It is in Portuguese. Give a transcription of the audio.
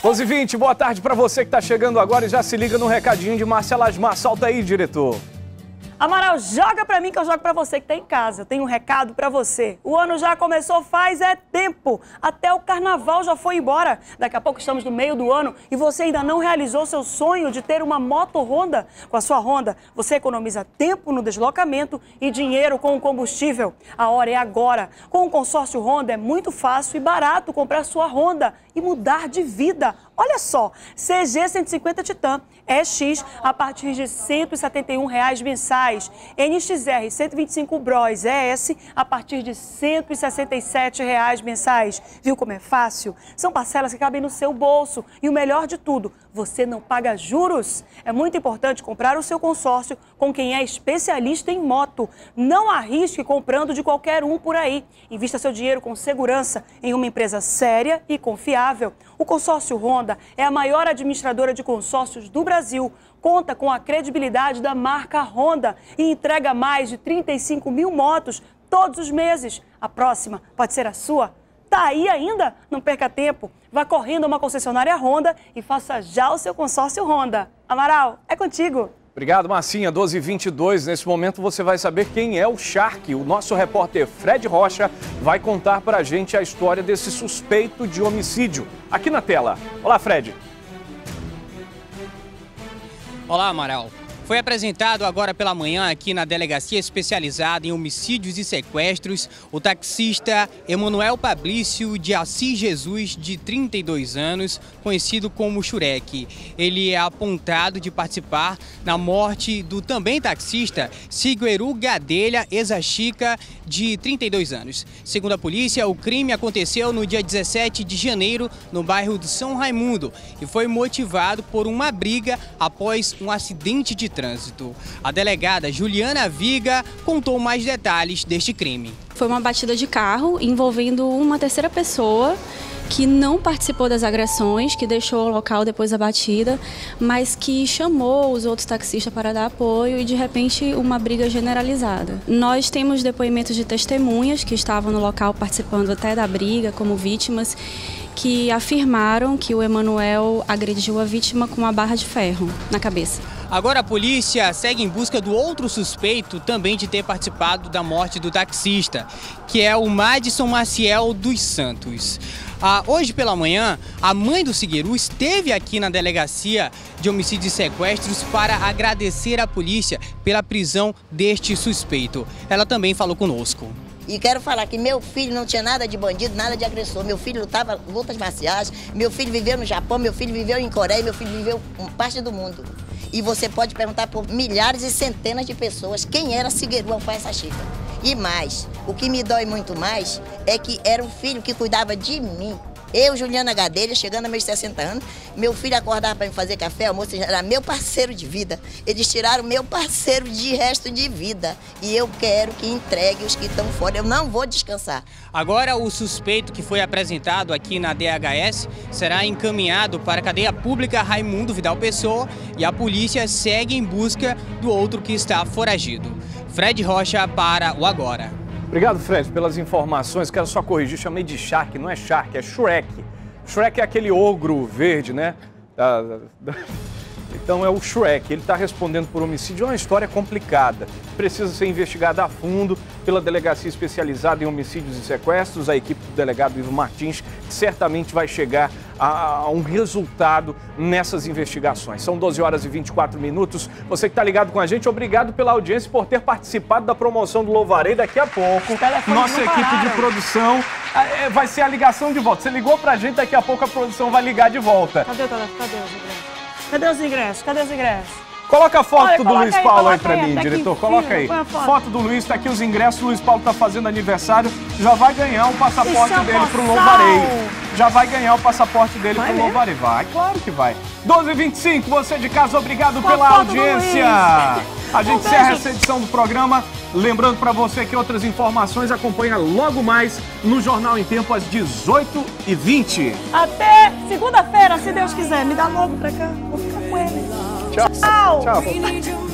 12 20 boa tarde para você que está chegando agora e já se liga no recadinho de Márcia Lasmar. Solta aí, diretor. Amaral, joga pra mim que eu jogo pra você que tá em casa. Eu tenho um recado pra você. O ano já começou faz é tempo. Até o carnaval já foi embora. Daqui a pouco estamos no meio do ano e você ainda não realizou seu sonho de ter uma moto Honda. Com a sua Honda, você economiza tempo no deslocamento e dinheiro com o combustível. A hora é agora. Com o consórcio Honda é muito fácil e barato comprar sua Honda e mudar de vida. Olha só, CG 150 Titan EX a partir de 171 reais mensais. NXR 125 Bros ES a partir de 167 reais mensais. Viu como é fácil? São parcelas que cabem no seu bolso. E o melhor de tudo, você não paga juros. É muito importante comprar o seu consórcio com quem é especialista em moto. Não arrisque comprando de qualquer um por aí. Invista seu dinheiro com segurança em uma empresa séria e confiável. O consórcio Honda é a maior administradora de consórcios do Brasil. Conta com a credibilidade da marca Honda e entrega mais de 35 mil motos todos os meses. A próxima pode ser a sua. Tá aí ainda? Não perca tempo. Vá correndo a uma concessionária Honda e faça já o seu consórcio Honda. Amaral, é contigo. Obrigado, Marcinha. 1222. Nesse momento você vai saber quem é o Shark. O nosso repórter Fred Rocha vai contar pra gente a história desse suspeito de homicídio. Aqui na tela. Olá, Fred. Olá, Amaral. Foi apresentado agora pela manhã aqui na delegacia especializada em homicídios e sequestros o taxista Emanuel Pablício de Assis Jesus, de 32 anos, conhecido como Shurek. Ele é apontado de participar na morte do também taxista Sigueru Gadelha Exachica, de 32 anos. Segundo a polícia, o crime aconteceu no dia 17 de janeiro no bairro de São Raimundo e foi motivado por uma briga após um acidente de trânsito. A delegada Juliana Viga contou mais detalhes deste crime. Foi uma batida de carro envolvendo uma terceira pessoa que não participou das agressões, que deixou o local depois da batida, mas que chamou os outros taxistas para dar apoio e de repente uma briga generalizada. Nós temos depoimentos de testemunhas que estavam no local participando até da briga como vítimas que afirmaram que o Emanuel agrediu a vítima com uma barra de ferro na cabeça. Agora a polícia segue em busca do outro suspeito também de ter participado da morte do taxista, que é o Madison Maciel dos Santos. Ah, hoje pela manhã, a mãe do Sigueru esteve aqui na delegacia de homicídios e sequestros para agradecer à polícia pela prisão deste suspeito. Ela também falou conosco. E quero falar que meu filho não tinha nada de bandido, nada de agressor. Meu filho lutava lutas marciais, meu filho viveu no Japão, meu filho viveu em Coreia, meu filho viveu parte do mundo. E você pode perguntar por milhares e centenas de pessoas quem era Sigueru Alfaia Chica. E mais, o que me dói muito mais é que era um filho que cuidava de mim, eu, Juliana Gadelha, chegando a meus 60 anos, meu filho acordava para me fazer café, almoço, era meu parceiro de vida. Eles tiraram meu parceiro de resto de vida. E eu quero que entregue os que estão fora. Eu não vou descansar. Agora, o suspeito que foi apresentado aqui na DHS será encaminhado para a cadeia pública Raimundo Vidal Pessoa e a polícia segue em busca do outro que está foragido. Fred Rocha para o Agora. Obrigado, Fred, pelas informações. Quero só corrigir, chamei de Shark, não é Shark, é Shrek. Shrek é aquele ogro verde, né? Da, da... Então é o Shrek, ele está respondendo por homicídio. É uma história complicada, precisa ser investigada a fundo pela Delegacia Especializada em Homicídios e Sequestros, a equipe do delegado Ivo Martins, que certamente vai chegar a, um resultado nessas investigações. São 12 horas e 24 minutos. Você que está ligado com a gente, obrigado pela audiência por ter participado da promoção do Louvarei. Daqui a pouco, nossa equipe de produção é, vai ser a ligação de volta. Você ligou para a gente, daqui a pouco a produção vai ligar de volta. Cadê, cadê, cadê os ingressos? Cadê os ingressos? Cadê os ingressos? Coloca a foto Olha, do Luiz aí, Paulo aí pra mim, diretor. Coloca aí. Foto. foto. do Luiz, tá aqui os ingressos. O Luiz Paulo tá fazendo aniversário. Já vai ganhar o passaporte é dele pro Louvarei. Já vai ganhar o passaporte dele vai pro Louvarei. Vai, claro que vai. 12h25, você de casa, obrigado Com pela audiência. A gente um encerra essa edição do programa. Lembrando para você que outras informações acompanha logo mais no Jornal em Tempo às 18h20. Até segunda-feira, se Deus quiser. Me dá logo pra cá. Vou ficar com ele. Tchau. Tchau. Tchau.